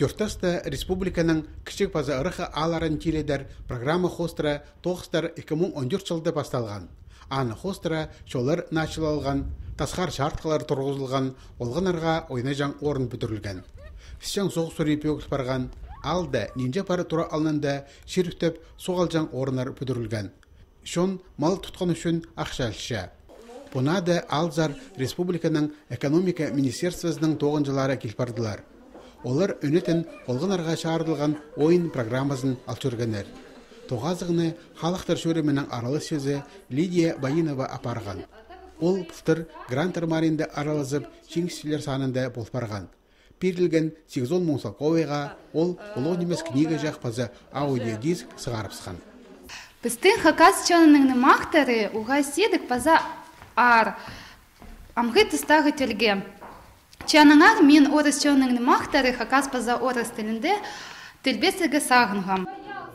Тюртаста республиканың кичек паза ырыха аларын тиледер программа хостра тоғыстар 2014 жылда басталған. Аны хостра шолар началалған, тасқар шарткалар тұрғызылған, олғанарға ойна жаң орын бүтірілген. Сішен соғ сүрейп барған, алда нинже пары тура алнында шеріптеп соғалжаң орынар бүтірілген. Шон мал тұтқан үшін ақшалшы. Бұна да алзар республиканың экономика министерствосының тоғынжылары келпардылар. Олар өнетін олғынарға шағырдылған ойын программасын алчыргенер. Тоғазығыны халықтар шөременің аралы сөзі Лидия Байинова апарған. Ол пұфтыр грант армаринді аралызып, жеңістілер санында болпарған. Берілген 8 Мунсалковайға ол ұлы немес книга жақпазы аудиодиск сығарыпсқан. Біздің хакас чонының мақтары уға седік паза ар амғыты стағы телге. Чаныңар мен орыс чонның мақтары хакас паза орыс тілінде тілбесігі сағынғам.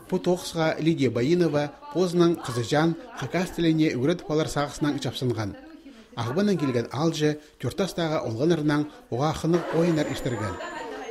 Бұ тоқсыға Лидия Байинова позынан қызыжан хакас тіліне үгірет палар сағысынан чапсынған. Ағбынан келген алжы түртастағы олғанырынан оға қынық ойынар іштірген.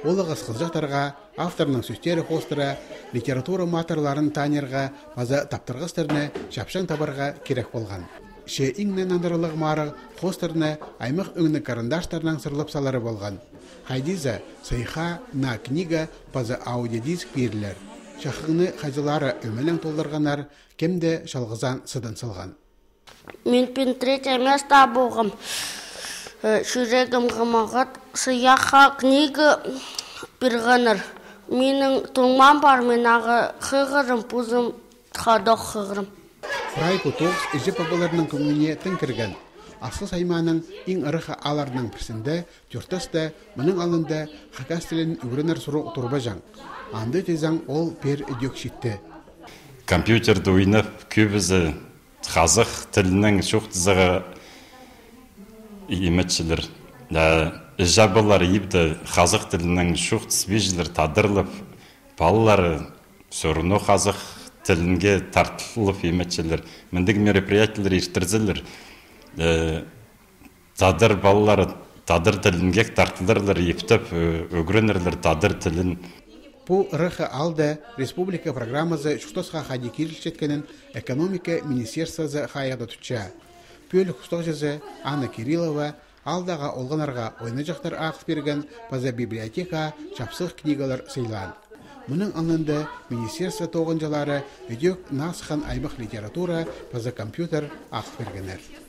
Олығыз қызжақтарға, авторның сөстері хостыра, литература матырларын танерға, база таптырғыстырны шапшан табарға керек болған. Ше иңнен андырылық мары хостырны аймақ өңні карандаштарынан сырлып салары болған. Хайдиза сайха на книга база аудиодиск берілер. Шақығыны хазылары өмелен толдырғанар, кемде шалғызан сыдын сылған. Мен пен третье место болғым. Жүрегім ғымағат сыяха книга бірғаныр. Менің тұңман бар мен ағы қығырым, пузым қадоқ қығырым. Фрай Путокс ежі пабаларының көміне тінкірген. Асыл сайманың ең ырыха аларының бірсінде түртасты мұның алында хакас тілін үгірінер сұру тұрба жаң. Анды тезаң ол пер үдек шитті. Компьютерді ойнап көбізі қазық тілінің шоқтызығы иметшілер. Жабылар ебді қазық тілінің шоқтыз бежілер тадырлып, балалары сөріно қазық тілінге тартылып иметшілер. Міндігі мероприятиялар ештірзілер. Тадыр балалары тадыр тілінге тартылырлар ептіп, өгіренерлер тадыр тілін Бу рыха алда республика программазы шуштосха хади кирилчеткенин экономика министерствозы хаяда тутча. Пөл хустожызы Анна Кириллова алдага олганарга ойны жактар ақып берген база библиотека чапсық книгалар сыйлан. Мұның анында министерство тоғынжалары өдек насхан аймақ литература база компьютер ақып бергенер.